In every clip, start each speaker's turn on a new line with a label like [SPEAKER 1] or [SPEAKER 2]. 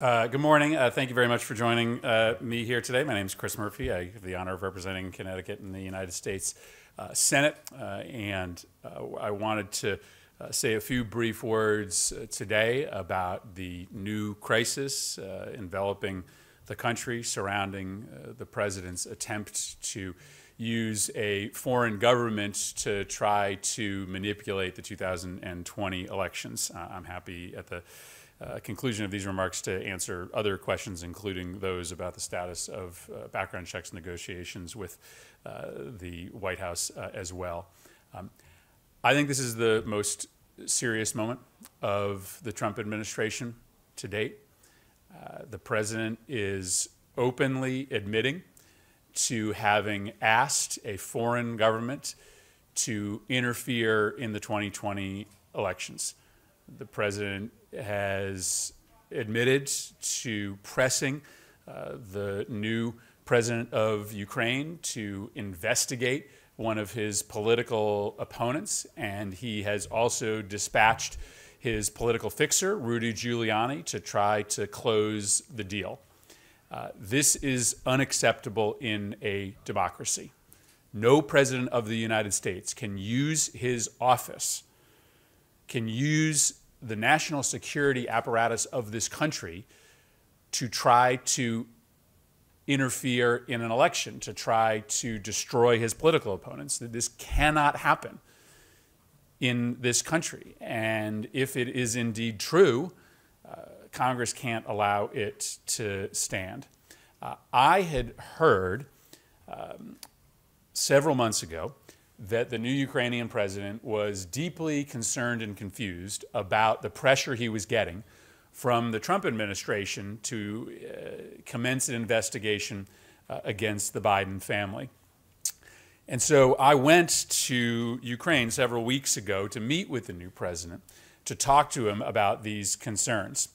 [SPEAKER 1] Uh, good morning. Uh, thank you very much for joining uh, me here today. My name is Chris Murphy. I have the honor of representing Connecticut in the United States uh, Senate, uh, and uh, I wanted to say a few brief words today about the new crisis enveloping the country surrounding the president's attempt to use a foreign government to try to manipulate the 2020 elections. I'm happy at the uh, conclusion of these remarks to answer other questions, including those about the status of uh, background checks negotiations with uh, the White House uh, as well. Um, I think this is the most serious moment of the Trump administration to date. Uh, the president is openly admitting to having asked a foreign government to interfere in the 2020 elections. The president has admitted to pressing uh, the new president of Ukraine to investigate one of his political opponents, and he has also dispatched his political fixer, Rudy Giuliani, to try to close the deal. Uh, this is unacceptable in a democracy. No president of the United States can use his office, can use the national security apparatus of this country to try to interfere in an election, to try to destroy his political opponents. That this cannot happen in this country. And if it is indeed true, uh, Congress can't allow it to stand. Uh, I had heard um, several months ago that the new Ukrainian president was deeply concerned and confused about the pressure he was getting from the Trump administration to uh, commence an investigation uh, against the Biden family. And so I went to Ukraine several weeks ago to meet with the new president to talk to him about these concerns.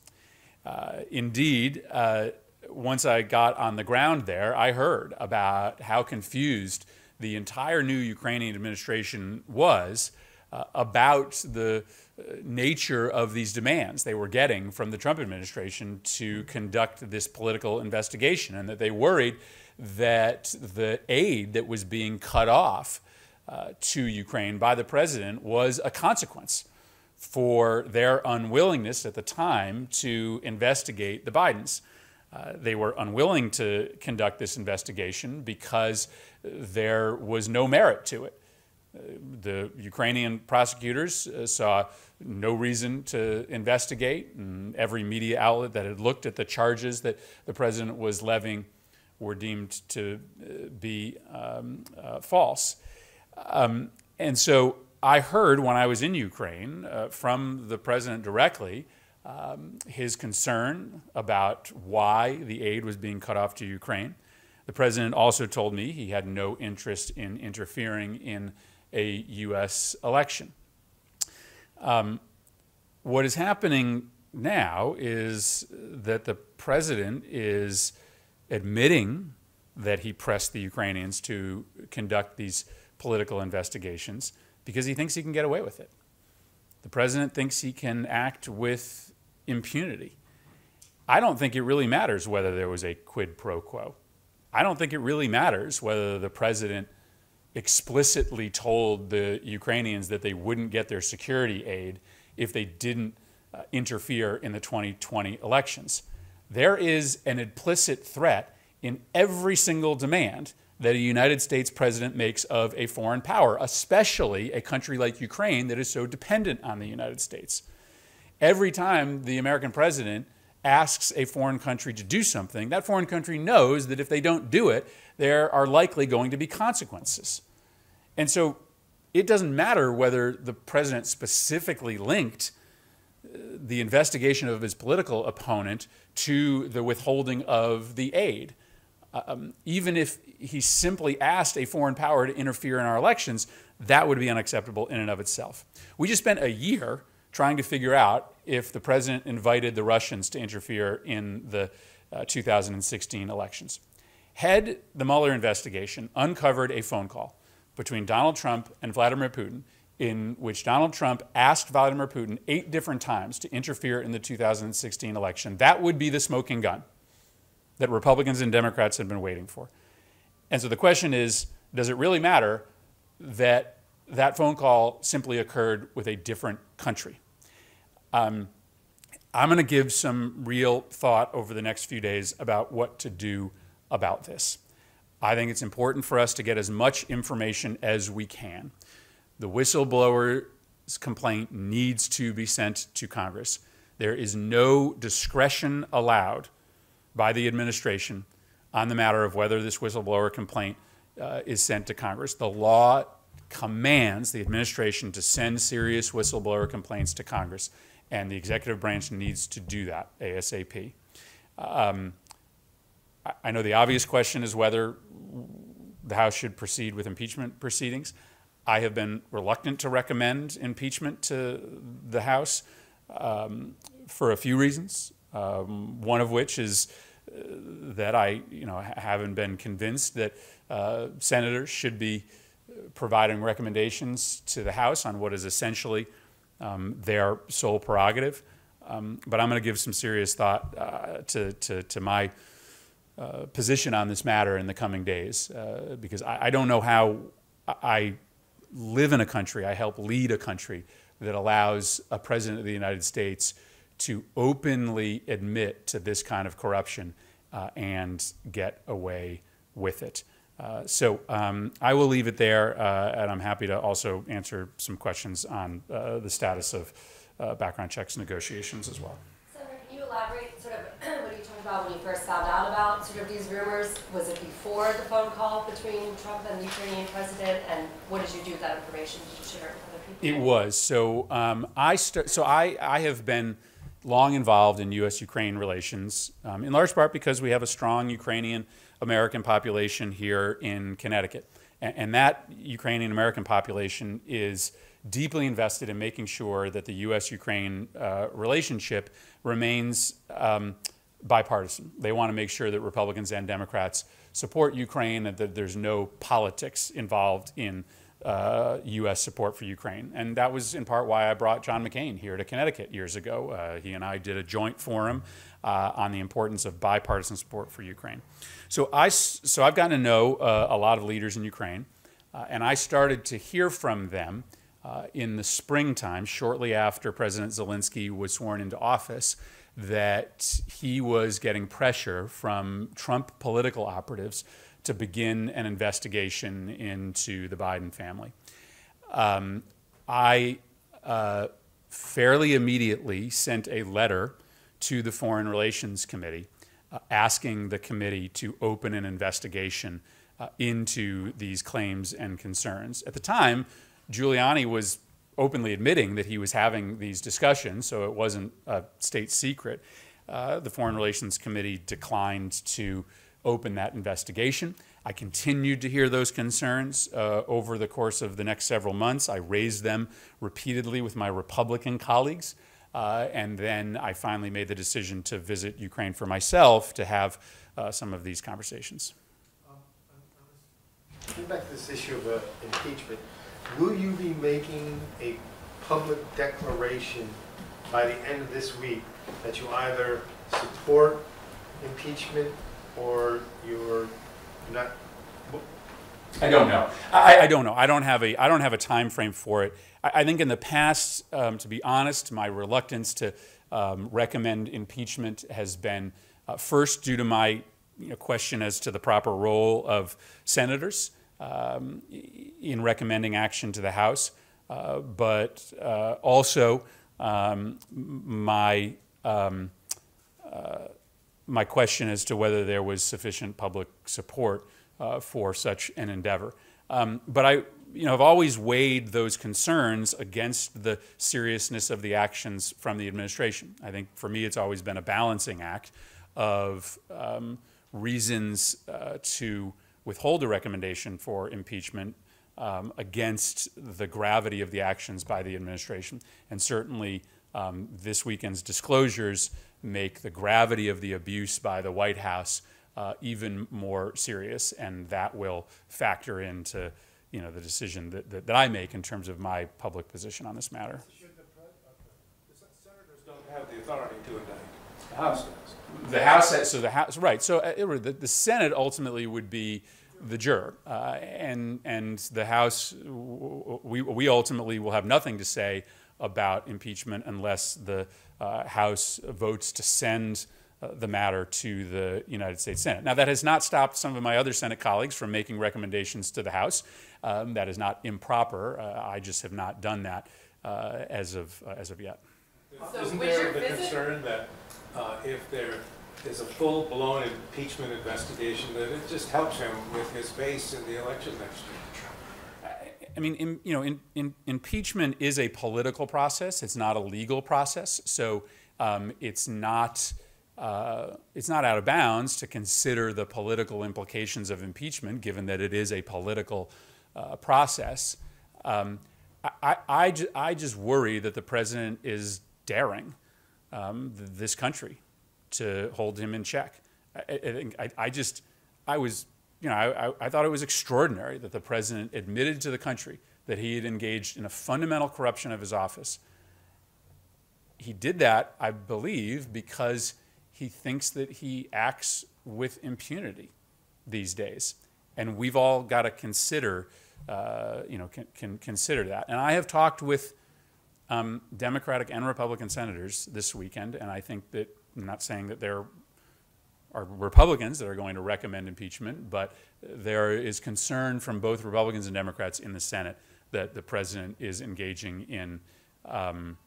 [SPEAKER 1] Uh, indeed, uh, once I got on the ground there, I heard about how confused the entire new Ukrainian administration was uh, about the uh, nature of these demands they were getting from the Trump administration to conduct this political investigation, and that they worried that the aid that was being cut off uh, to Ukraine by the president was a consequence for their unwillingness at the time to investigate the Bidens. Uh, they were unwilling to conduct this investigation because there was no merit to it. Uh, the Ukrainian prosecutors uh, saw no reason to investigate, and every media outlet that had looked at the charges that the president was levying were deemed to be um, false. Um, and so I heard when I was in Ukraine from the president directly um, his concern about why the aid was being cut off to Ukraine. The president also told me he had no interest in interfering in a U.S. election. Um, what is happening now is that the president is admitting that he pressed the Ukrainians to conduct these political investigations because he thinks he can get away with it. The president thinks he can act with impunity. I don't think it really matters whether there was a quid pro quo. I don't think it really matters whether the president explicitly told the Ukrainians that they wouldn't get their security aid if they didn't uh, interfere in the 2020 elections. There is an implicit threat in every single demand that a United States president makes of a foreign power, especially a country like Ukraine that is so dependent on the United States. Every time the American president asks a foreign country to do something, that foreign country knows that if they don't do it, there are likely going to be consequences. And so it doesn't matter whether the president specifically linked uh, the investigation of his political opponent to the withholding of the aid. Um, even if he simply asked a foreign power to interfere in our elections, that would be unacceptable in and of itself. We just spent a year trying to figure out if the president invited the Russians to interfere in the uh, 2016 elections. Had the Mueller investigation uncovered a phone call between Donald Trump and Vladimir Putin in which Donald Trump asked Vladimir Putin eight different times to interfere in the 2016 election. That would be the smoking gun that Republicans and Democrats had been waiting for. And so the question is does it really matter that that phone call simply occurred with a different country? Um, I'm going to give some real thought over the next few days about what to do about this. I think it's important for us to get as much information as we can. The whistleblower's complaint needs to be sent to Congress. There is no discretion allowed by the administration on the matter of whether this whistleblower complaint uh, is sent to Congress. The law commands the administration to send serious whistleblower complaints to Congress, and the executive branch needs to do that ASAP. Um, I know the obvious question is whether the House should proceed with impeachment proceedings. I have been reluctant to recommend impeachment to the House um, for a few reasons. Um, one of which is uh, that I, you know, haven't been convinced that uh, senators should be providing recommendations to the House on what is essentially um, their sole prerogative. Um, but I'm going to give some serious thought uh, to, to, to, my uh, position on this matter in the coming days uh, because I, I, don't know how I live in a country, I help lead a country that allows a president of the United States to openly admit to this kind of corruption uh, and get away with it. Uh, so um, I will leave it there, uh, and I'm happy to also answer some questions on uh, the status of uh, background checks negotiations as well.
[SPEAKER 2] Senator, can you elaborate sort of what you talked about when you first found out about sort of these rumors? Was it before the phone call between Trump and the Ukrainian president, and what did you do with that information? Did you share it with other
[SPEAKER 1] people? It was so. Um, I st- so I I have been long involved in U.S.-Ukraine relations, um, in large part because we have a strong Ukrainian American population here in Connecticut. And, and that Ukrainian American population is deeply invested in making sure that the U.S. Ukraine uh, relationship remains um, bipartisan. They want to make sure that Republicans and Democrats support Ukraine and that there's no politics involved in uh, U.S. support for Ukraine. And that was in part why I brought John McCain here to Connecticut years ago. Uh, he and I did a joint forum uh, on the importance of bipartisan support for Ukraine. So, I, so I've gotten to know uh, a lot of leaders in Ukraine, uh, and I started to hear from them uh, in the springtime, shortly after President Zelensky was sworn into office, that he was getting pressure from Trump political operatives to begin an investigation into the Biden family. Um, I uh, fairly immediately sent a letter to the Foreign Relations Committee uh, asking the committee to open an investigation uh, into these claims and concerns. At the time, Giuliani was openly admitting that he was having these discussions, so it wasn't a state secret. Uh, the Foreign Relations Committee declined to open that investigation. I continued to hear those concerns uh, over the course of the next several months. I raised them repeatedly with my Republican colleagues. Uh, and then I finally made the decision to visit Ukraine for myself to have uh, some of these conversations.
[SPEAKER 3] Getting back to this issue of uh, impeachment, will you be making a public declaration by the end of this week that you either support impeachment or you're not?
[SPEAKER 1] I don't know. I, I, don't know. I don't have a I don't have a time frame for it. I, I think in the past, um, to be honest, my reluctance to um, recommend impeachment has been uh, first due to my you know, question as to the proper role of senators um, in recommending action to the House, uh, but uh, also um, my um, uh, my question as to whether there was sufficient public support uh, for such an endeavor. Um, but I, you know, have always weighed those concerns against the seriousness of the actions from the administration. I think for me, it's always been a balancing act of um, reasons uh, to withhold a recommendation for impeachment um, against the gravity of the actions by the administration. And certainly, um, this weekend's disclosures make the gravity of the abuse by the White House uh, even more serious, and that will factor into you know, the decision that, that, that I make in terms of my public position on this matter.
[SPEAKER 4] The pre- okay. The senators don't have the authority to indict. The House does.
[SPEAKER 1] The House, so the House, right? So uh, the, the Senate ultimately would be the juror, uh, and and the House, we we ultimately will have nothing to say about impeachment unless the uh, House votes to send uh, the matter to the United States Senate. Now that has not stopped some of my other Senate colleagues from making recommendations to the House. Um, that is not improper. Uh, I just have not done that uh, as of uh, as of yet.
[SPEAKER 2] So
[SPEAKER 4] Isn't there
[SPEAKER 2] your
[SPEAKER 4] the
[SPEAKER 2] visit-
[SPEAKER 4] concern that uh, if there is a full-blown impeachment investigation, that it just helps him with his base in the election next year?
[SPEAKER 1] I mean, in, you know, in, in, impeachment is a political process. It's not a legal process. So um, it's not uh, it's not out of bounds to consider the political implications of impeachment, given that it is a political uh, process. Um, I, I, I, I just worry that the president is daring um, th- this country to hold him in check. I, I, just, I was, you know, I, I thought it was extraordinary that the president admitted to the country that he had engaged in a fundamental corruption of his office. He did that, I believe, because he thinks that he acts with impunity these days, and we've all got to consider, uh, you know, can, can consider that. And I have talked with um, Democratic and Republican senators this weekend, and I think that I'm not saying that there are Republicans that are going to recommend impeachment, but there is concern from both Republicans and Democrats in the Senate that the president is engaging in um,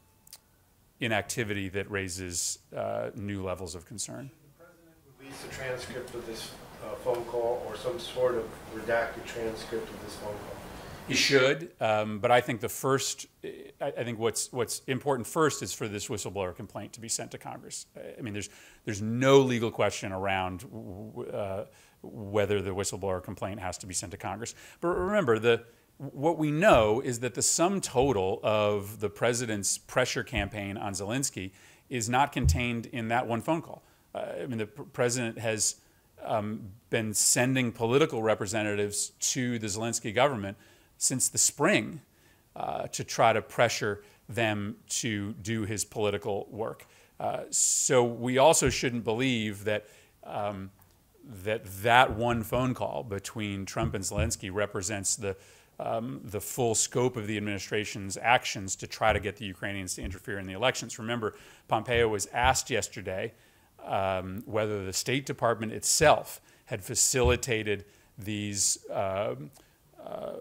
[SPEAKER 1] in activity that raises uh, new levels of concern.
[SPEAKER 3] The president release a transcript of this uh, phone call or some sort of redacted transcript of this phone call?
[SPEAKER 1] He should, um, but I think the first, I, I think what's what's important first is for this whistleblower complaint to be sent to Congress. I mean, there's there's no legal question around uh, whether the whistleblower complaint has to be sent to Congress. But remember, the what we know is that the sum total of the president's pressure campaign on Zelensky is not contained in that one phone call. Uh, I mean, the pr- president has um, been sending political representatives to the Zelensky government since the spring uh, to try to pressure them to do his political work. Uh, so we also shouldn't believe that um, that that one phone call between Trump and Zelensky represents the um, the full scope of the administration's actions to try to get the Ukrainians to interfere in the elections. Remember, Pompeo was asked yesterday um, whether the State Department itself had facilitated these um, uh,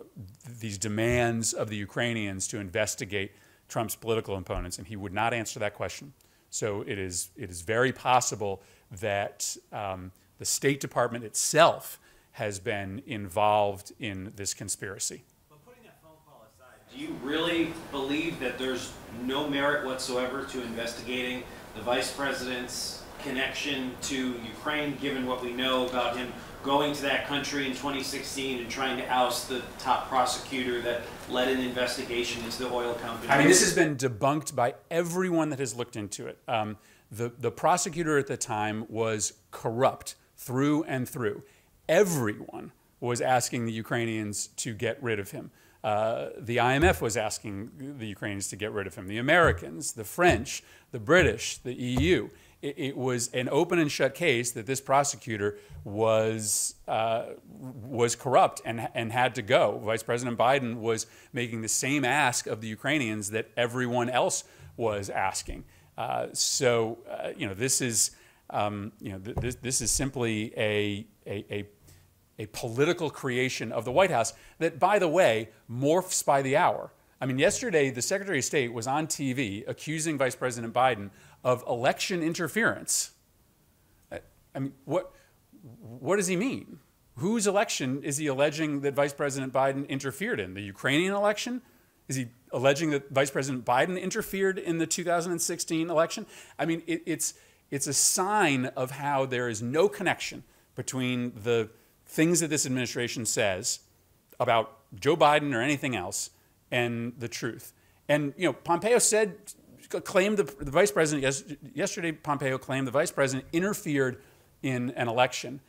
[SPEAKER 1] these demands of the Ukrainians to investigate Trump's political opponents, and he would not answer that question. So it is it is very possible that um, the State Department itself has been involved in this conspiracy.
[SPEAKER 5] But putting that phone call aside, do you really believe that there's no merit whatsoever to investigating the vice president's connection to Ukraine, given what we know about him going to that country in 2016 and trying to oust the top prosecutor that led an investigation into the oil company?
[SPEAKER 1] I mean, this has been debunked by everyone that has looked into it. Um, the, the prosecutor at the time was corrupt through and through. Everyone was asking the Ukrainians to get rid of him. Uh, the IMF was asking the Ukrainians to get rid of him. The Americans, the French, the British, the EU. It, it was an open and shut case that this prosecutor was uh, was corrupt and and had to go. Vice President Biden was making the same ask of the Ukrainians that everyone else was asking. Uh, so uh, you know this is um, you know th- this this is simply a a, a a political creation of the White House that, by the way, morphs by the hour. I mean, yesterday the Secretary of State was on TV accusing Vice President Biden of election interference. I mean, what, what does he mean? Whose election is he alleging that Vice President Biden interfered in? The Ukrainian election? Is he alleging that Vice President Biden interfered in the 2016 election? I mean, it, it's, it's a sign of how there is no connection between the things that this administration says about Joe Biden or anything else and the truth. And, you know, Pompeo said, claimed the, the vice president, yes, yesterday, Pompeo claimed the vice president interfered in an election.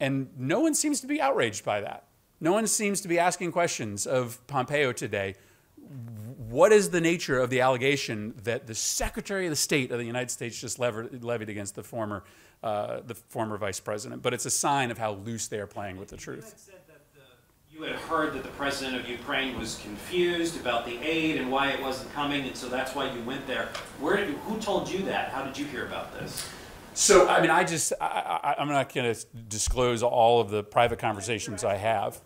[SPEAKER 1] And no one seems to be outraged by that. No one seems to be asking questions of Pompeo today. What is the nature of the allegation that the Secretary of the State of the United States just levered, levied against the former, uh, the former vice president? But it's a sign of how loose they are playing with the truth.
[SPEAKER 5] said that the- You had heard that the president of Ukraine was confused about the aid and why it wasn't coming, and so that's why you went there. Where, did- who told you that? How did you hear about this?
[SPEAKER 1] So, I mean, I just, I, I'm not going to disclose all of the private conversations I have.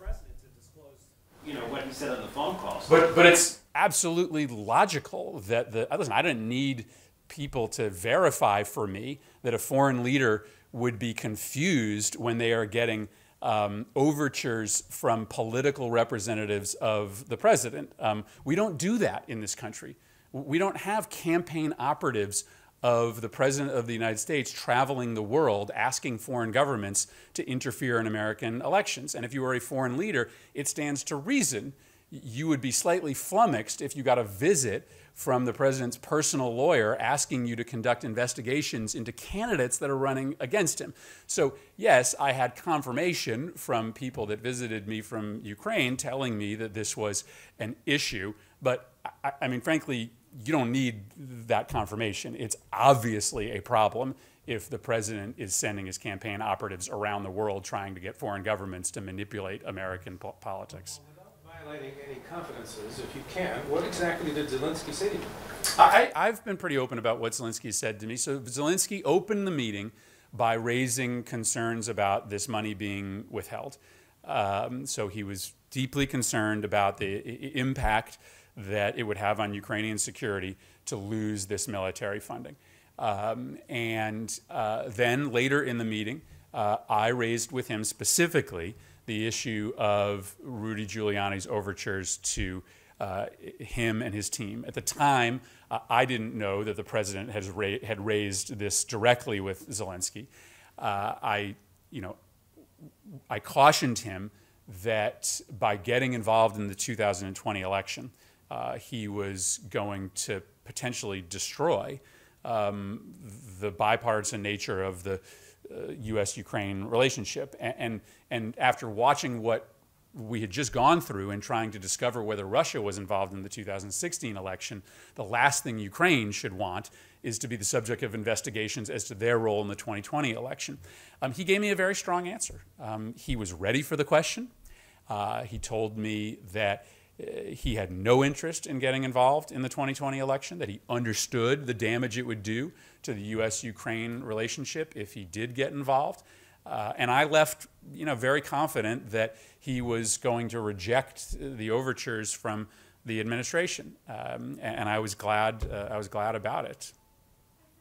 [SPEAKER 5] You know, what he said on the phone call.
[SPEAKER 1] But but it's absolutely logical that the listen. I didn't need people to verify for me that a foreign leader would be confused when they are getting um, overtures from political representatives of the president. Um, we don't do that in this country. We don't have campaign operatives of the President of the United States traveling the world asking foreign governments to interfere in American elections. And if you are a foreign leader, it stands to reason you would be slightly flummoxed if you got a visit from the president's personal lawyer asking you to conduct investigations into candidates that are running against him. So, yes, I had confirmation from people that visited me from Ukraine telling me that this was an issue, but I, I mean, frankly, you don't need that confirmation. It's obviously a problem if the president is sending his campaign operatives around the world trying to get foreign governments to manipulate American po- politics.
[SPEAKER 4] Violating any confidences, if you can, what exactly did Zelensky say to you?
[SPEAKER 1] I, I've been pretty open about what Zelensky said to me. So Zelensky opened the meeting by raising concerns about this money being withheld. Um, so he was deeply concerned about the impact that it would have on Ukrainian security to lose this military funding. Um, and uh, then later in the meeting, uh, I raised with him specifically the issue of Rudy Giuliani's overtures to uh, him and his team. At the time, uh, I didn't know that the president has ra- had raised this directly with Zelensky. Uh, I, you know, I cautioned him that by getting involved in the 2020 election, uh, he was going to potentially destroy um, the bipartisan nature of the U.S. Ukraine relationship. And, and, and after watching what we had just gone through and trying to discover whether Russia was involved in the 2016 election, the last thing Ukraine should want is to be the subject of investigations as to their role in the 2020 election. Um, he gave me a very strong answer. Um, he was ready for the question. Uh, he told me that he had no interest in getting involved in the 2020 election, that he understood the damage it would do to the U.S. Ukraine relationship if he did get involved. Uh, and I left, you know, very confident that he was going to reject the overtures from the administration, um, and, and I was glad. Uh, I was glad about it.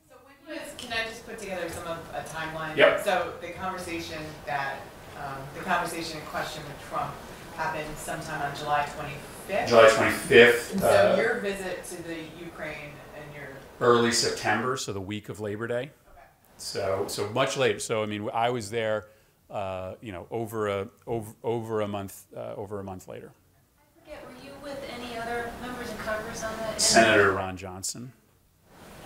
[SPEAKER 6] So when was, can I just put together some of a timeline?
[SPEAKER 1] Yep.
[SPEAKER 6] So the conversation that, um, the conversation in question with Trump happened sometime on July twenty-fifth?
[SPEAKER 1] July 25th,
[SPEAKER 6] And so your visit to the Ukraine and your,
[SPEAKER 1] early September, so the week of Labor Day.
[SPEAKER 6] okay.
[SPEAKER 1] So, so much later. So, I mean, I was there, uh, you know, over a over, over a month uh, over a month later.
[SPEAKER 7] I forget, were you with any other members of Congress on that?
[SPEAKER 1] Senator Ron Johnson.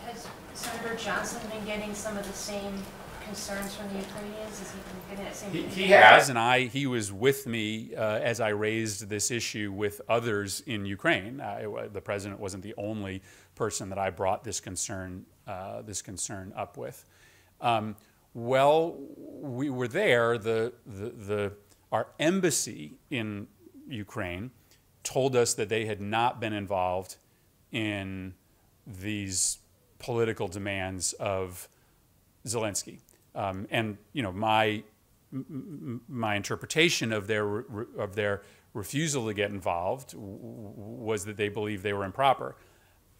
[SPEAKER 7] Has Senator Johnson been getting some of the same concerns from the Ukrainians? Has he been that same?
[SPEAKER 1] He, he has, and I he was with me uh, as I raised this issue with others in Ukraine. Uh, the president wasn't the only person that I brought this concern uh, this concern up with. Um, well, we were there. The, the the our embassy in Ukraine told us that they had not been involved in these political demands of Zelensky. Um, and you know, my my interpretation of their of their refusal to get involved was that they believed they were improper.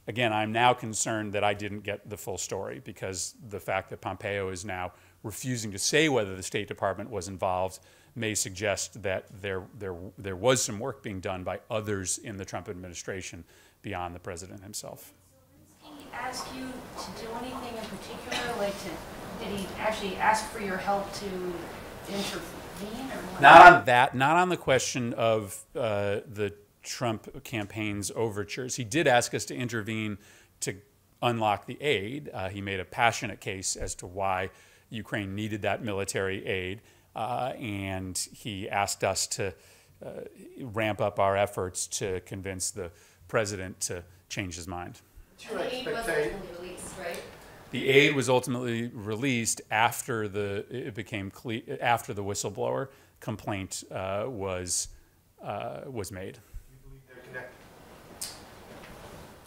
[SPEAKER 1] Again, I'm now concerned that I didn't get the full story because the fact that Pompeo is now refusing to say whether the State Department was involved may suggest that there there there was some work being done by others in the Trump administration beyond the president himself.
[SPEAKER 7] Did he ask you to do anything in particular, like to, did he actually ask for your help to intervene or what?
[SPEAKER 1] Not on that, not on the question of uh, the Trump campaign's overtures. He did ask us to intervene to unlock the aid. Uh, he made a passionate case as to why Ukraine needed that military aid, uh, and he asked us to uh, ramp up our efforts to convince the president to change his mind.
[SPEAKER 3] Your
[SPEAKER 2] the aid was
[SPEAKER 3] expectation?
[SPEAKER 2] released, right?
[SPEAKER 1] The aid was ultimately released after the it became cle- after the whistleblower complaint uh, was uh, was made.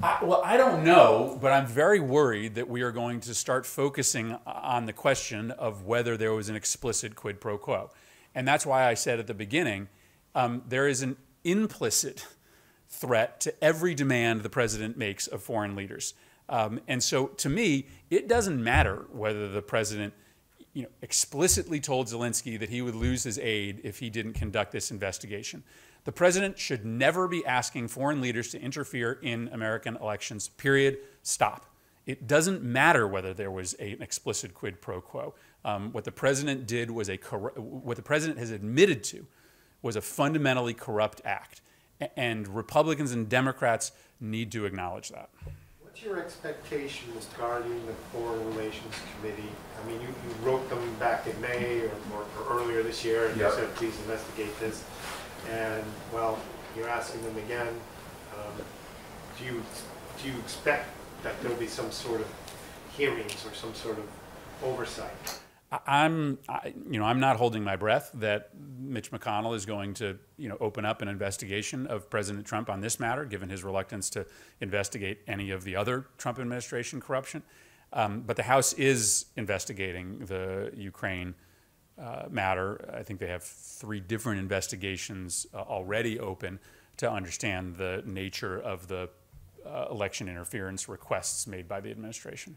[SPEAKER 1] I, well, I don't know, but I'm very worried that we are going to start focusing on the question of whether there was an explicit quid pro quo. And that's why I said at the beginning um, there is an implicit threat to every demand the president makes of foreign leaders. Um, and so to me, it doesn't matter whether the president you know, explicitly told Zelensky that he would lose his aid if he didn't conduct this investigation. The president should never be asking foreign leaders to interfere in American elections, period. Stop. It doesn't matter whether there was a- an explicit quid pro quo. Um, what the president did was a what the president has admitted to was a fundamentally corrupt act, and Republicans and Democrats need to acknowledge that.
[SPEAKER 3] What's your expectation regarding the Foreign Relations Committee? I mean, you, you wrote them back in May or, or or earlier this year, and you said, please investigate this. And, well, you're asking them again. Um, Do you, do you expect that there'll be some sort of hearings or some sort of oversight?
[SPEAKER 1] I'm, I, you know, I'm not holding my breath that Mitch McConnell is going to, you know, open up an investigation of President Trump on this matter, given his reluctance to investigate any of the other Trump administration corruption. Um, but the House is investigating the Ukraine uh, matter. I think they have three different investigations uh, already open to understand the nature of the uh, election interference requests made by the administration.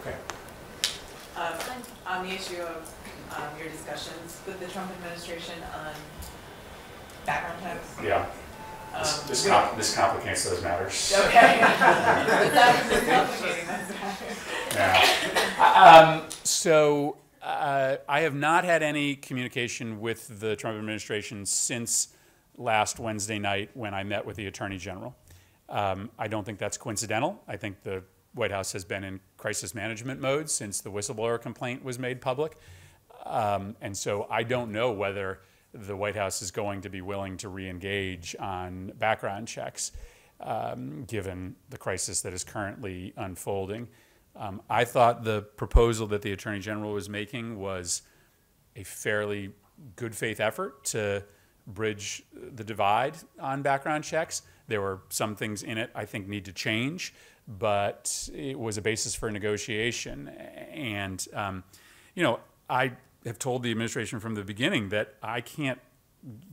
[SPEAKER 3] Okay.
[SPEAKER 6] Um, On the issue of um, your discussions with the Trump administration on background checks.
[SPEAKER 1] Yeah.
[SPEAKER 6] um,
[SPEAKER 1] This,
[SPEAKER 6] we-
[SPEAKER 1] com- this complicates those matters.
[SPEAKER 6] Okay. That was complicating, that's
[SPEAKER 1] Um, so uh, I have not had any communication with the Trump administration since last Wednesday night when I met with the Attorney General. Um, I don't think that's coincidental. I think the White House has been in crisis management mode since the whistleblower complaint was made public. Um, and so I don't know whether the White House is going to be willing to re-engage on background checks, um, given the crisis that is currently unfolding. Um, I thought the proposal that the Attorney General was making was a fairly good faith effort to bridge the divide on background checks. There were some things in it I think need to change, but it was a basis for negotiation. And, um, you know, I have told the administration from the beginning that I can't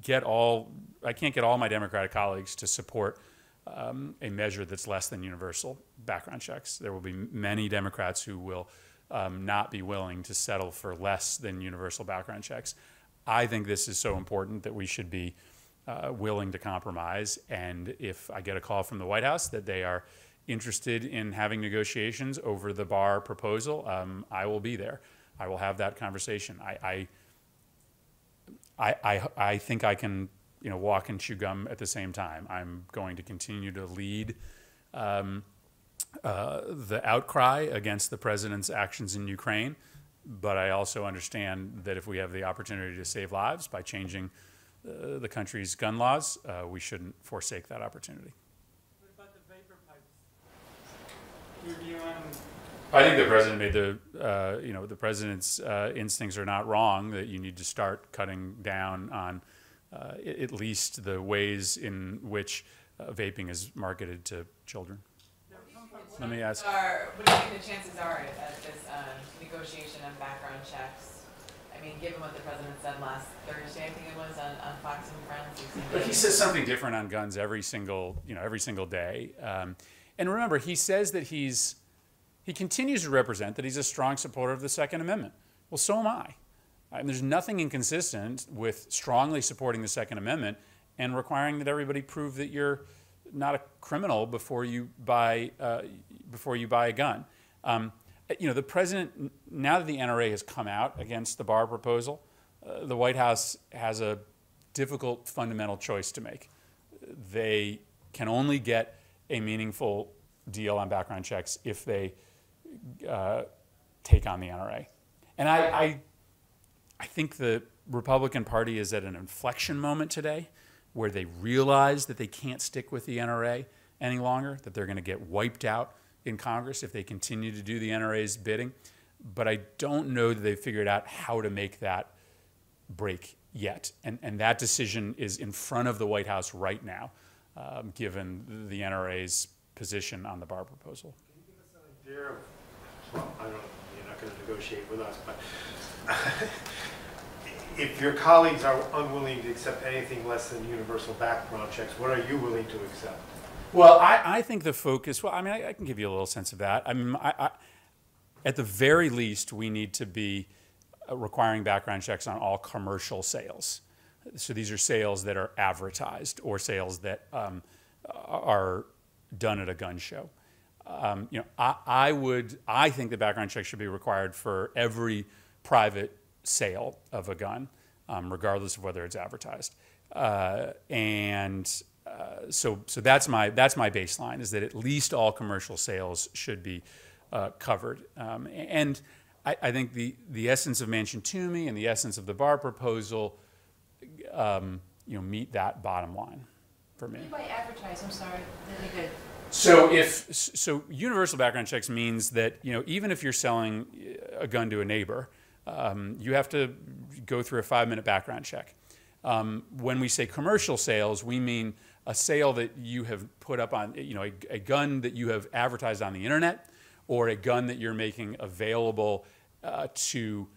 [SPEAKER 1] get all, I can't get all my Democratic colleagues to support um, a measure that's less than universal background checks. There will be many Democrats who will um, not be willing to settle for less than universal background checks. I think this is so important that we should be uh, willing to compromise. And if I get a call from the White House that they are interested in having negotiations over the Barr proposal, um, I will be there. I will have that conversation. I, I I, I, think I can, you know, walk and chew gum at the same time. I'm going to continue to lead um, uh, the outcry against the president's actions in Ukraine, but I also understand that if we have the opportunity to save lives by changing uh, the country's gun laws, uh, we shouldn't forsake that opportunity.
[SPEAKER 8] What about the vapor pipes? Your view on,
[SPEAKER 1] I think the president made the, uh, you know, the president's uh, instincts are not wrong, that you need to start cutting down on uh, at least the ways in which uh, vaping is marketed to children. Let me ask,
[SPEAKER 6] Are, what do you think the chances are at this um, negotiation on background checks? I mean, given what the president said last Thursday, I think it was, on, on Fox and Friends.
[SPEAKER 1] but he says something different on guns every single, you know, every single day. Um, and remember, he says that he's, he continues to represent that he's a strong supporter of the Second Amendment. Well, so am I. And there's nothing inconsistent with strongly supporting the Second Amendment and requiring that everybody prove that you're not a criminal before you buy uh, before you buy a gun. Um, you know, the president now that the NRA has come out against the Barr proposal, uh, the White House has a difficult fundamental choice to make. They can only get a meaningful deal on background checks if they uh, take on the NRA. And I, I, I think the Republican Party is at an inflection moment today where they realize that they can't stick with the NRA any longer, that they're going to get wiped out in Congress if they continue to do the NRA's bidding. But I don't know that they've figured out how to make that break yet. And, and that decision is in front of the White House right now, um, given the NRA's position on the Barr proposal.
[SPEAKER 3] idea of, well, I don't, you're not gonna negotiate with us, but if your colleagues are unwilling to accept anything less than universal background checks, what are you willing to accept?
[SPEAKER 1] Well, I, I think the focus, well, I mean, I, I can give you a little sense of that. I mean, I, I, at the very least, we need to be requiring background checks on all commercial sales. So these are sales that are advertised or sales that um, are done at a gun show. Um, you know, I, I would, I think the background check should be required for every private sale of a gun, um, regardless of whether it's advertised. Uh, and uh, so, so that's my that's my baseline is that at least all commercial sales should be uh, covered. Um, and I, I think the the essence of Manchin Toomey and the essence of the Barr proposal, um, you know, meet that bottom line for me.
[SPEAKER 7] By advertise, I'm sorry, really good.
[SPEAKER 1] So if so, universal background checks means that you know even if you're selling a gun to a neighbor, um, you have to go through a five-minute background check. Um, when we say commercial sales, we mean a sale that you have put up on, you know, a, a gun that you have advertised on the internet, or a gun that you're making available uh, to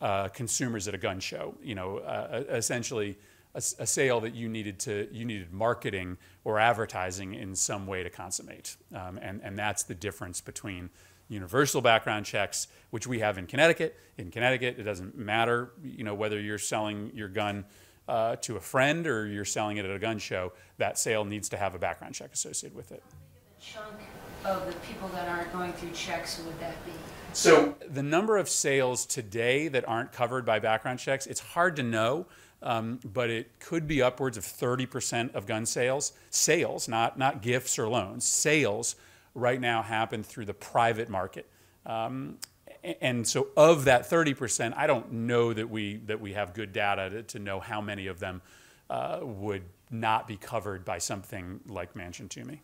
[SPEAKER 1] uh, consumers at a gun show. You know, uh, essentially a, a sale that you needed to you needed marketing or advertising in some way to consummate, um, and and that's the difference between universal background checks, which we have in Connecticut. In Connecticut, it doesn't matter, you know, whether you're selling your gun uh, to a friend or you're selling it at a gun show. That sale needs to have a background check associated with it.
[SPEAKER 7] The chunk of the people that aren't going through checks would that be?
[SPEAKER 1] So the number of sales today that aren't covered by background checks, it's hard to know, um, but it could be upwards of 30% of gun sales, sales, not, not gifts or loans, sales right now happen through the private market. Um, and so of that 30%, I don't know that we, that we have good data to, to know how many of them uh, would not be covered by something like Manchin to Toomey.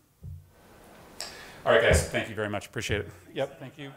[SPEAKER 1] All right, guys, thank you very much. Appreciate it. Yep, thank you.